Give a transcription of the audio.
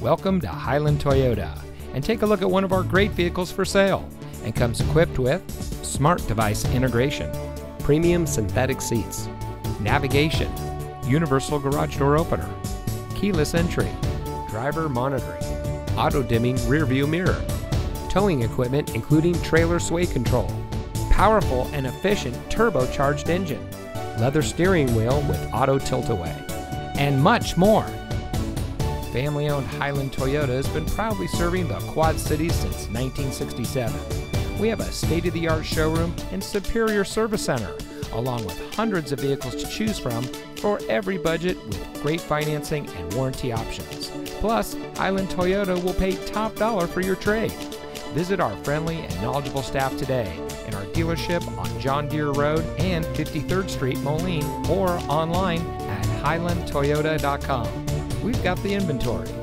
Welcome to Hiland Toyota and take a look at one of our great vehicles for sale and comes equipped with smart device integration, premium synthetic seats, navigation, universal garage door opener, keyless entry, driver monitoring, auto dimming rear view mirror, towing equipment including trailer sway control, powerful and efficient turbocharged engine, leather steering wheel with auto tilt-away, and much more. Family owned Hiland Toyota has been proudly serving the Quad Cities since 1967. We have a state of the art showroom and superior service center, along with hundreds of vehicles to choose from for every budget with great financing and warranty options. Plus, Hiland Toyota will pay top dollar for your trade. Visit our friendly and knowledgeable staff today in our dealership on John Deere Road and 53rd Street, Moline, or online at hilandtoyota.com. We've got the inventory.